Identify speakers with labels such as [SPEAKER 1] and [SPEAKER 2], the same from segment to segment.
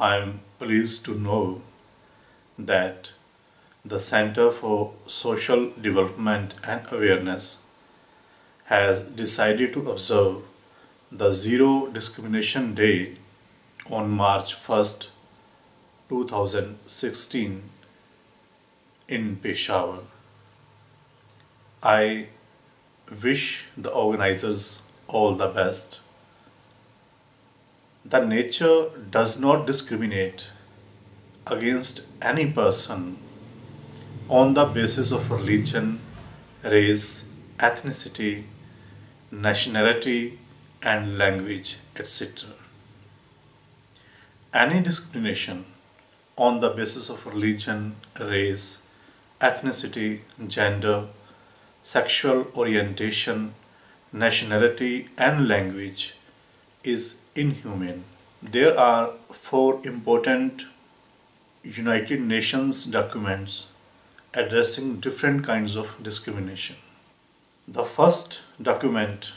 [SPEAKER 1] I am pleased to know that the Center for Social Development and Awareness has decided to observe the Zero Discrimination Day on March 1st, 2016 in Peshawar. I wish the organizers all the best. The nature does not discriminate against any person on the basis of religion, race, ethnicity, nationality, and language, etc. Any discrimination on the basis of religion, race, ethnicity, gender, sexual orientation, nationality, and language is inhumane. There are four important United Nations documents addressing different kinds of discrimination. The first document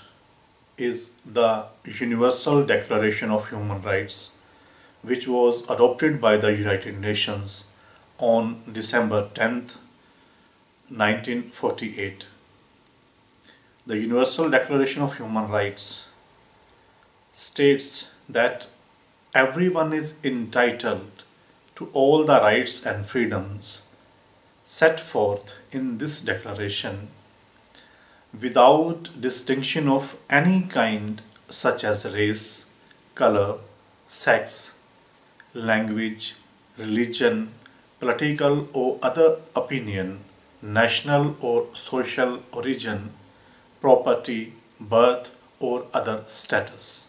[SPEAKER 1] is the Universal Declaration of Human Rights, which was adopted by the United Nations on December 10th, 1948. The Universal Declaration of Human Rights states that everyone is entitled to all the rights and freedoms set forth in this declaration without distinction of any kind such as race, color, sex, language, religion, political or other opinion, national or social origin, property, birth or other status.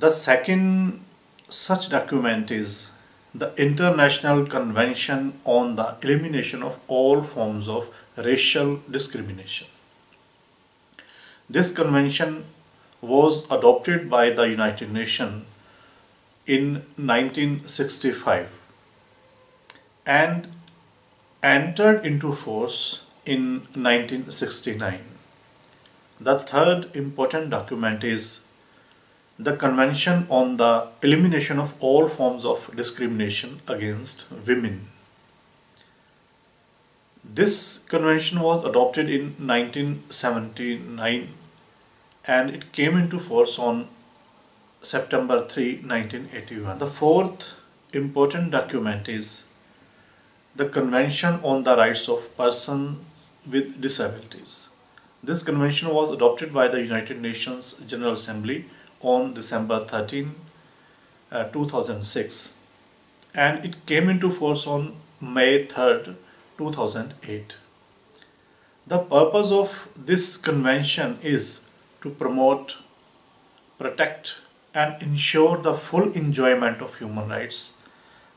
[SPEAKER 1] The second such document is the International Convention on the Elimination of All Forms of Racial Discrimination. This convention was adopted by the United Nations in 1965 and entered into force in 1969. The third important document is the Convention on the Elimination of All Forms of Discrimination Against Women. This convention was adopted in 1979 and it came into force on September 3, 1981. The fourth important document is the Convention on the Rights of Persons with Disabilities. This convention was adopted by the United Nations General Assembly on December 13, uh, 2006 and it came into force on May 3rd, 2008. The purpose of this convention is to promote, protect and ensure the full enjoyment of human rights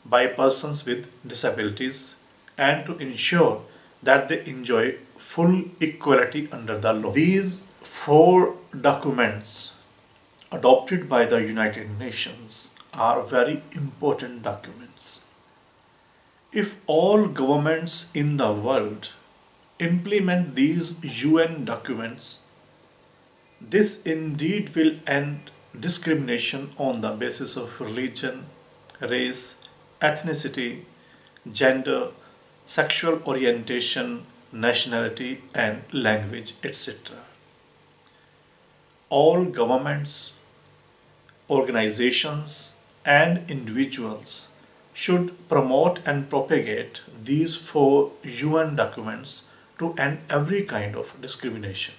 [SPEAKER 1] by persons with disabilities and to ensure that they enjoy full equality under the law. These four documents adopted by the United Nations are very important documents. If all governments in the world implement these UN documents, this indeed will end discrimination on the basis of religion, race, ethnicity, gender, sexual orientation, nationality and language, etc. All governments organizations and individuals should promote and propagate these four UN documents to end every kind of discrimination.